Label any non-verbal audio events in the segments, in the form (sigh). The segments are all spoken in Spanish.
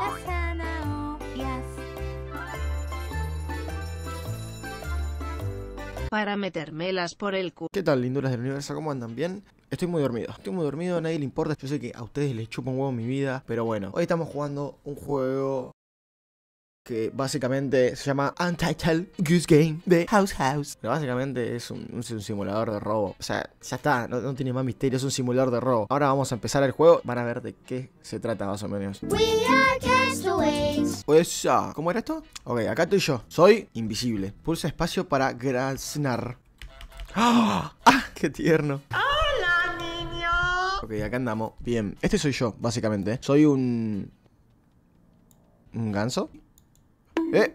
las zanahorias. Para metérmelas por el cu. ¿Qué tal, linduras del universo? ¿Cómo andan? ¿Bien? Estoy muy dormido. Estoy muy dormido, a nadie le importa. Yo sé que a ustedes les chupa un huevo mi vida. Pero bueno, hoy estamos jugando un juego que básicamente se llama Untitled Goose Game de House House. Pero básicamente es un, simulador de robo. O sea, ya está, no, tiene más misterio, es un simulador de robo. Ahora vamos a empezar el juego, van a ver de qué se trata más o menos. We esa. ¿Cómo era esto? Ok, acá estoy yo. Soy invisible. Pulsa espacio para graznar. ¡Ah! ¡Ah! ¡Qué tierno! ¡Hola, niño! Ok, acá andamos. Bien, este soy yo, básicamente. Soy un... ¿Un ganso? ¡Eh!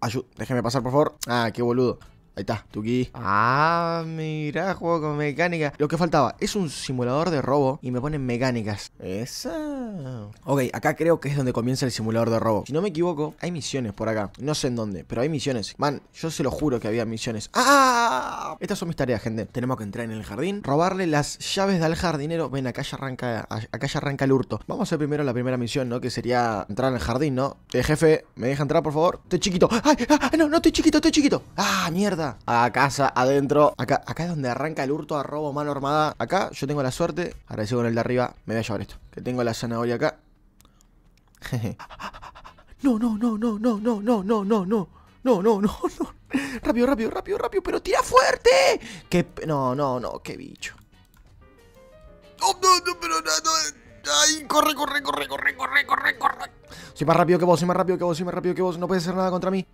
Ayú, déjeme pasar, por favor. Ah, qué boludo. Ahí está, Tuki. Ah, mira, juego con mecánica. Lo que faltaba es un simulador de robo y me ponen mecánicas. Esa. Ok, acá creo que es donde comienza el simulador de robo. Si no me equivoco, hay misiones por acá. No sé en dónde, pero hay misiones. Man, yo se lo juro que había misiones. ¡Ah! Estas son mis tareas, gente. Tenemos que entrar en el jardín, robarle las llaves del jardinero. Ven, acá ya arranca, acá ya arranca el hurto. Vamos a hacer primero la primera misión, ¿no? Que sería entrar en el jardín, ¿no? Eh, jefe, ¿me deja entrar, por favor? Estoy chiquito. ¡Ay! ¡Ah! No, no estoy chiquito, estoy chiquito. ¡Ah, mierda! A casa, adentro. Acá, acá es donde arranca el hurto a robo, mano armada. Acá yo tengo la suerte. Agradecido con el de arriba. Me voy a llevar esto. Que tengo la zanahoria acá. Jeje. No, no, no, no, no, no, no, no, no, no. No, no, no, no. Rápido, rápido, rápido, rápido. Pero tira fuerte. Que no, no, no, qué bicho. Oh, no, no, pero no, no. Ay, corre, corre, corre, corre, corre, corre, corre. Soy más rápido que vos, soy más rápido que vos, soy más rápido que vos. No puedes hacer nada contra mí.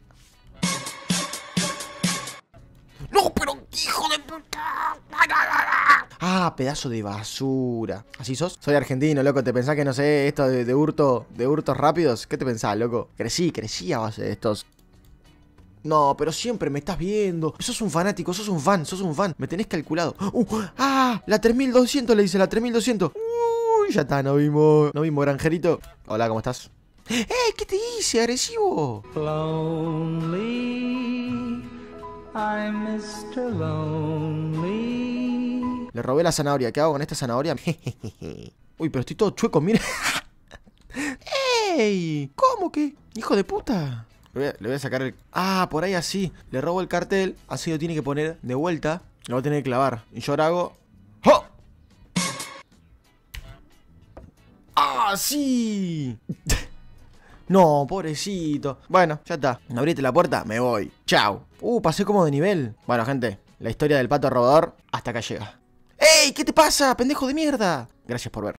Ah, pedazo de basura. ¿Así sos? Soy argentino, loco. ¿Te pensás que no sé esto de, hurto, de hurtos rápidos? ¿Qué te pensás, loco? Crecí, crecí a base de estos. No, pero siempre me estás viendo. Sos un fanático, sos un fan, sos un fan. Me tenés calculado. Uh, ¡Ah! La 3200 le dice, la 3200. Uy, ya está, no vimos. No vimos, granjerito. Hola, ¿cómo estás? ¡Eh! ¿Qué te hice, agresivo? Lonely, I'm Mr. Lonely. Le robé la zanahoria. ¿Qué hago con esta zanahoria? (laughs) Uy, pero estoy todo chueco, mire. (laughs) ¡Ey! ¿Cómo que? ¡Hijo de puta! Le voy, a, le voy a sacar el... Ah, por ahí así. Le robo el cartel. Así lo tiene que poner de vuelta. Lo voy a tener que clavar. Y yo ahora hago... ¡Oh! ¡Ah, sí! (laughs) No, pobrecito. Bueno, ya está. Abriste la puerta, me voy. Chao. Uh, pasé como de nivel. Bueno, gente, la historia del pato robador hasta acá llega. ¡Ey! ¿Qué te pasa, pendejo de mierda? Gracias por ver.